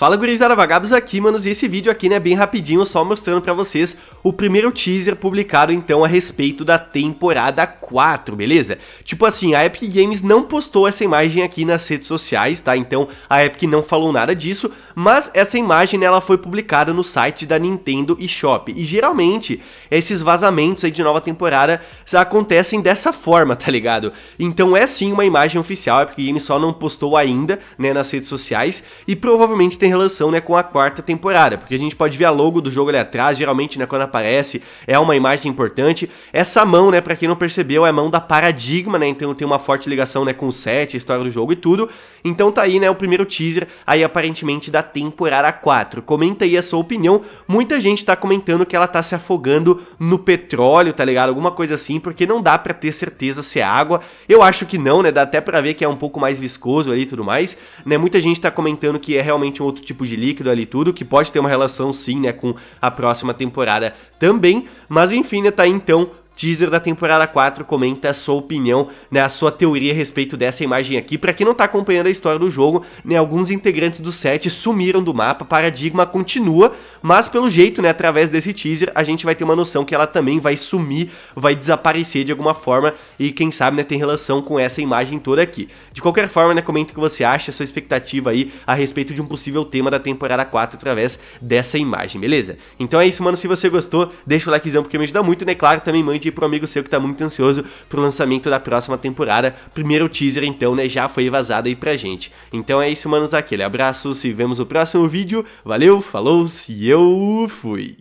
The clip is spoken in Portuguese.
Fala gurizada, vagabos aqui, manos, e esse vídeo aqui, né, bem rapidinho, só mostrando pra vocês o primeiro teaser publicado, então, a respeito da temporada 4, beleza? Tipo assim, a Epic Games não postou essa imagem aqui nas redes sociais, tá? Então, a Epic não falou nada disso, mas essa imagem, né, ela foi publicada no site da Nintendo eShop, e geralmente, esses vazamentos aí de nova temporada acontecem dessa forma, tá ligado? Então, é sim uma imagem oficial, a Epic Games só não postou ainda, né, nas redes sociais, e provavelmente tem relação, né, com a quarta temporada, porque a gente pode ver a logo do jogo ali atrás, geralmente, né, quando aparece, é uma imagem importante. Essa mão, né, para quem não percebeu, é a mão da Paradigma, né, então tem uma forte ligação, né, com o set, a história do jogo e tudo. Então tá aí, né, o primeiro teaser, aí aparentemente da temporada 4. Comenta aí a sua opinião. Muita gente tá comentando que ela tá se afogando no petróleo, tá ligado? Alguma coisa assim, porque não dá para ter certeza se é água. Eu acho que não, né, dá até para ver que é um pouco mais viscoso ali e tudo mais, né? Muita gente tá comentando que é realmente um outro tipo de líquido ali tudo, que pode ter uma relação sim, né, com a próxima temporada também, mas enfim, né, tá aí então teaser da temporada 4, comenta a sua opinião, né, a sua teoria a respeito dessa imagem aqui. Para quem não tá acompanhando a história do jogo, né, alguns integrantes do set sumiram do mapa, Paradigma continua, mas pelo jeito, né, através desse teaser, a gente vai ter uma noção que ela também vai sumir, vai desaparecer de alguma forma e quem sabe, né, tem relação com essa imagem toda aqui. De qualquer forma, né, comenta o que você acha, a sua expectativa aí a respeito de um possível tema da temporada 4 através dessa imagem, beleza? Então é isso, mano, se você gostou, deixa o likezão porque me ajuda muito, né, claro, também mande para pro amigo seu que tá muito ansioso pro lançamento da próxima temporada. Primeiro teaser, então, né, já foi vazado aí pra gente. Então é isso, manos, aquele abraço, se vemos no próximo vídeo. Valeu, falou, se eu fui.